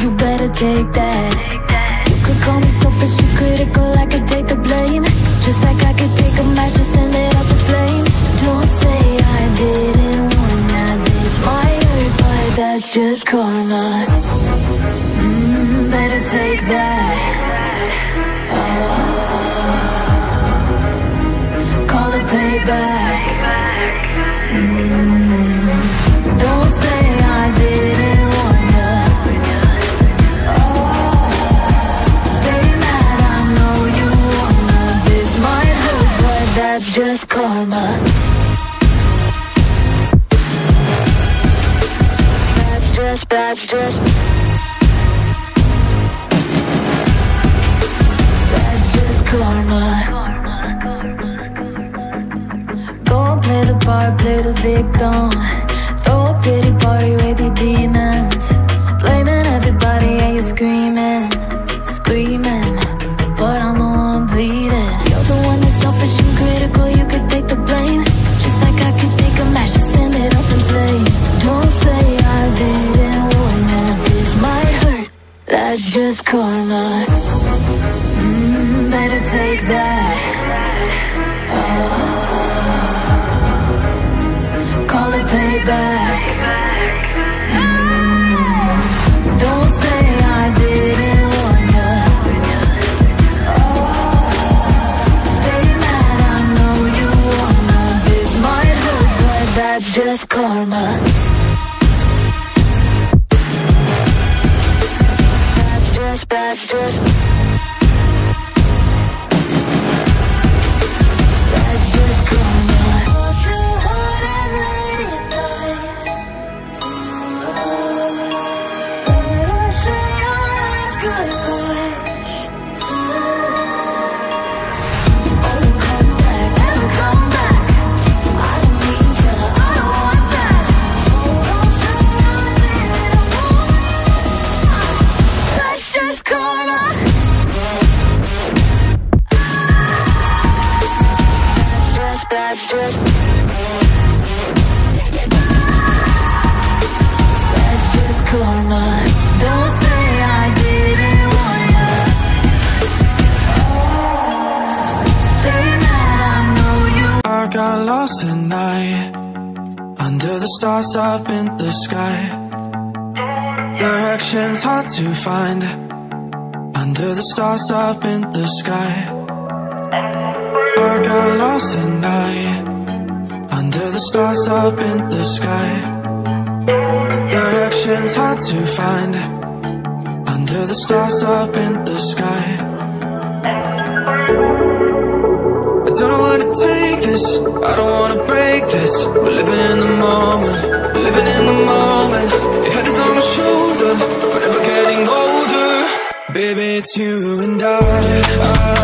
you better take that. You could call me selfish and critical, I could take the blame. Just like I could take a match and send it up in flames. Don't say I didn't warn ya, this might hurt, but that's just karma. Part, play the victim. Throw a pity party with your demons. Blaming everybody and you're screaming, screaming. But I'm the one bleeding. You're the one that's selfish and critical, you could take the blame. Just like I could take a match and send it up in flames. Don't say I didn't warn you, this might hurt. That's just karma. Mm, better take that. Just karma. That's just, that's just. Lost tonight Under the stars up in the sky. Directions hard to find. Under the stars up in the sky. I got lost tonight Under the stars up in the sky. Directions hard to find. Under the stars up in the sky this. I don't wanna break this. We're living in the moment. We're living in the moment. Your head is on my shoulder, we're getting older. Baby, it's you and I. I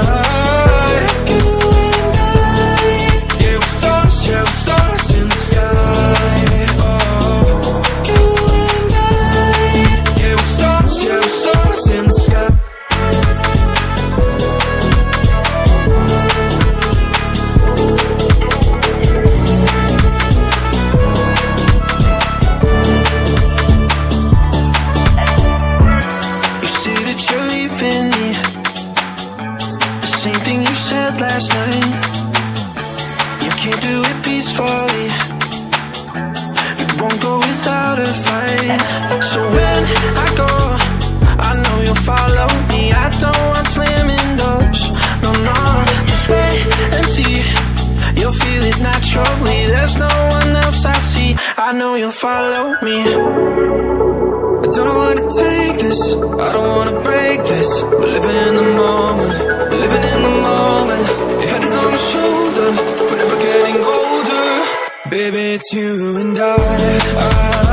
You'll follow me I don't to take this. I don't wanna break this. We're living in the moment. We're living in the moment. Your head is on my shoulder. We're never getting older. Baby, it's you and I. I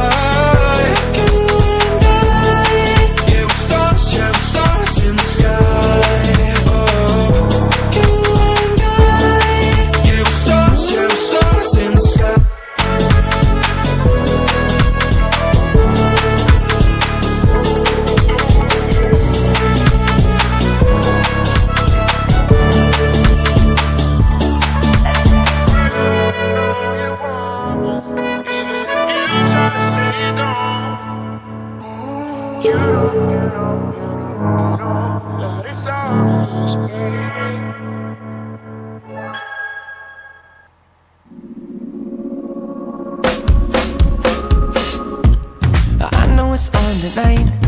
down the line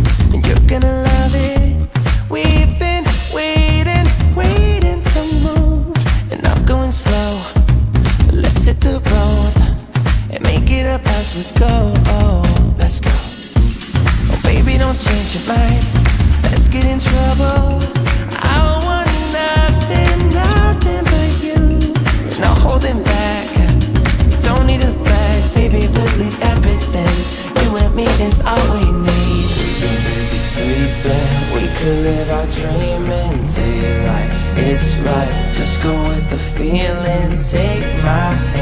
feeling, take my hand.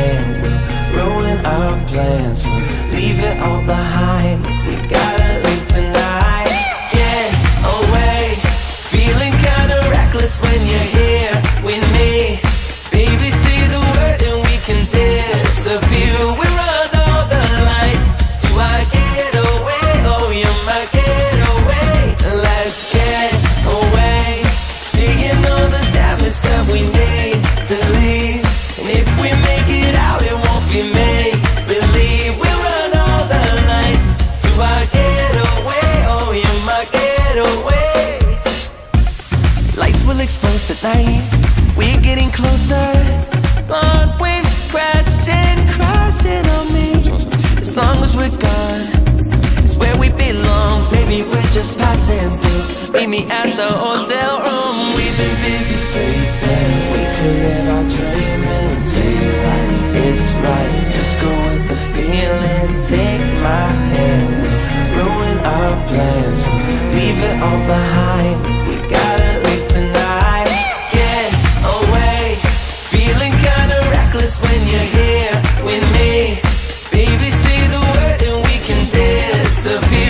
just passing through. Meet me at the hotel room. We've been busy sleeping. We could live our dream and days like this right. Just go with the feeling. Take my hand. Ruin our plans. We'll leave it all behind. We gotta leave tonight. Get away. Feeling kinda reckless when you're here with me. Baby, say the word and we can disappear.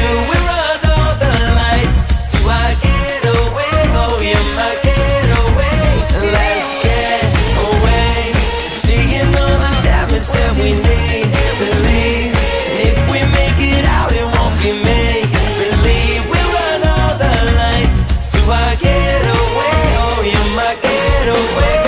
get away.